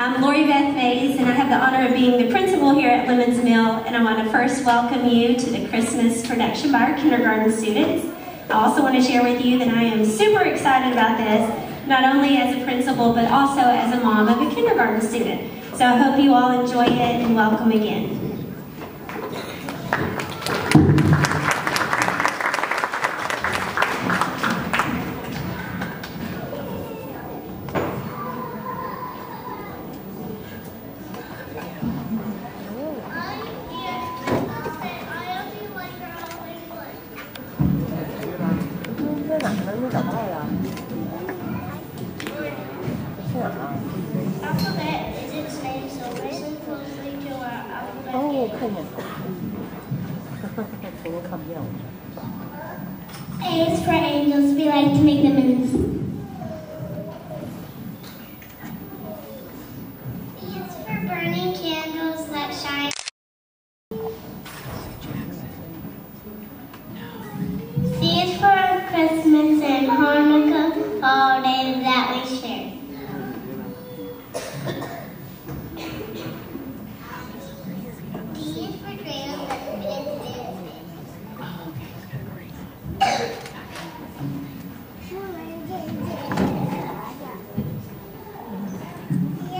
I'm Lori Beth Mays, and I have the honor of being the principal here at Lemons Mill, and I want to first welcome you to the Christmas production by our kindergarten students. I also want to share with you that I am super excited about this, not only as a principal, but also as a mom of a kindergarten student. So I hope you all enjoy it and welcome again. Alphabet is its name, so listen closely to our alphabet. Oh, come on. A for angels. We like to make them in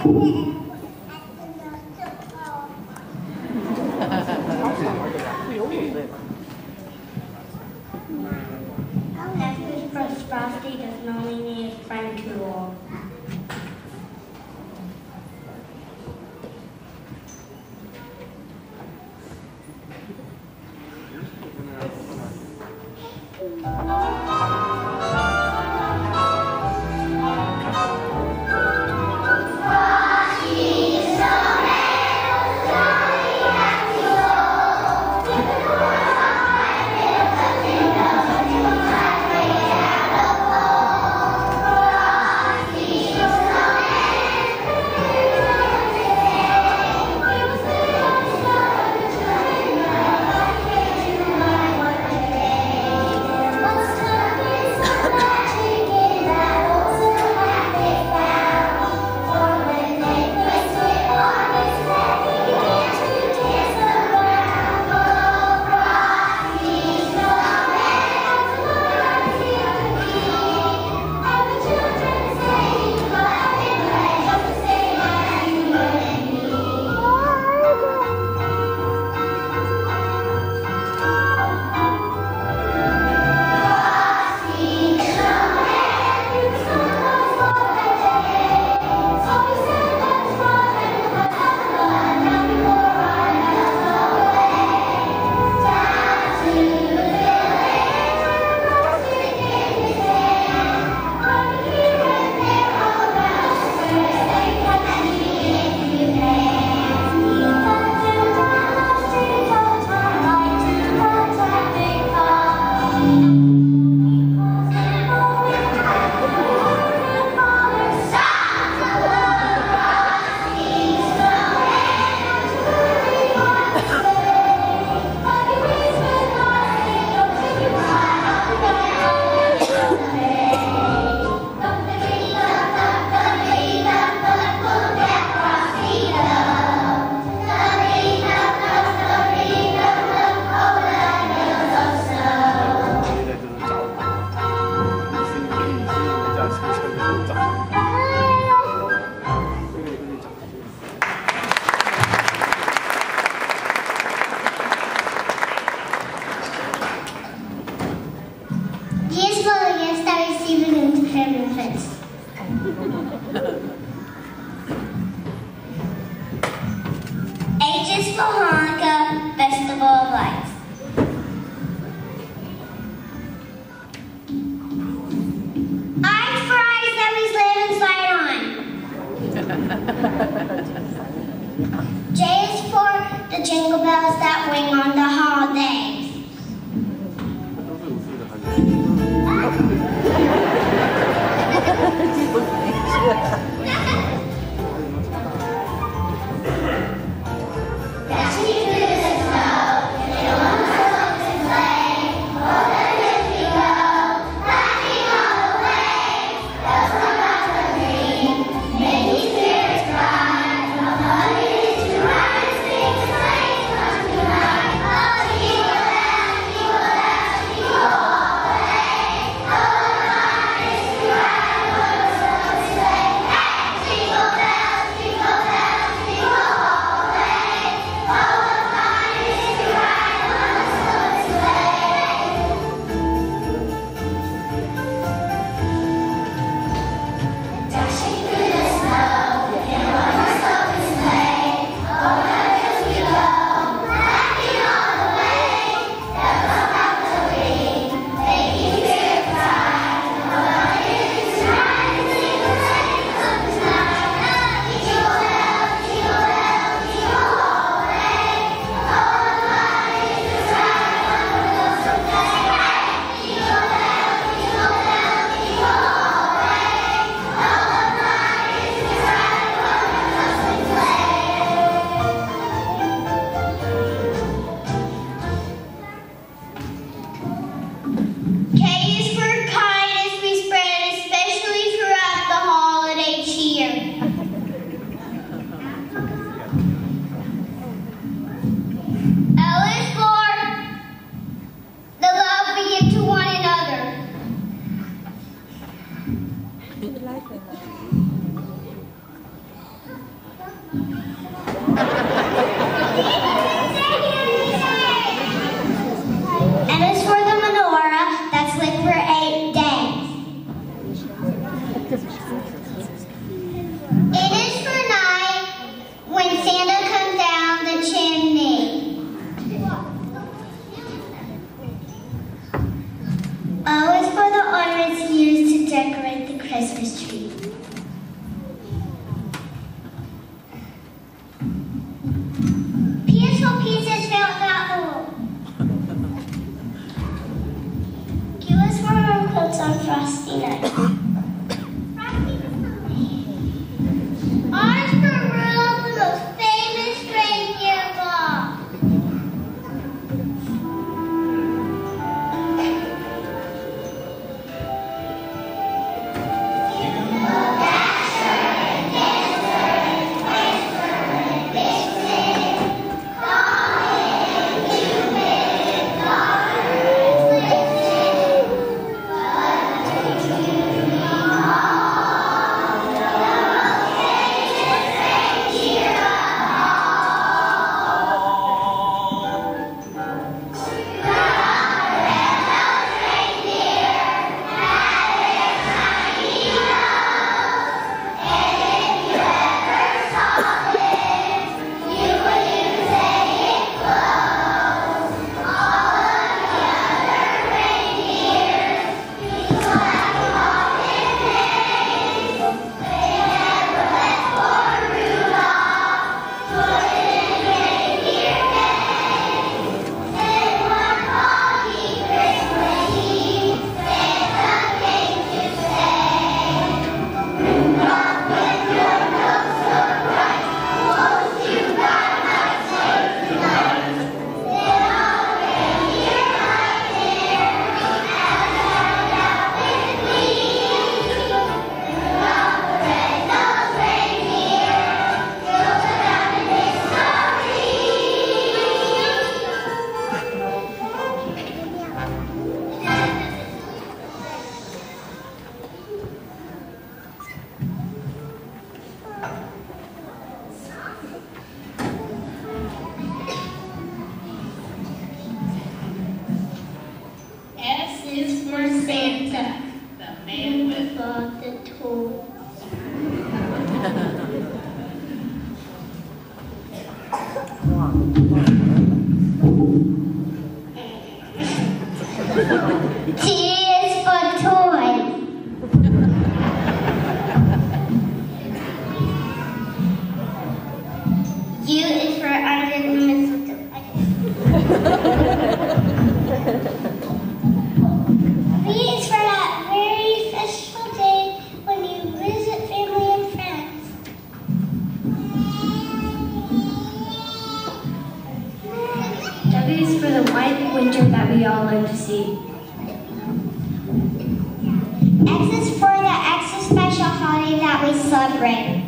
Does a friend to. and your face. H is for Hanukkah, Festival of Lights. I fries that we live inside on. J is for the jingle bells that ring on the holiday. Yeah. He was wearing quilts on frosty nights. is for the white winter that we all live to see. X is for the extra special holiday that we celebrate.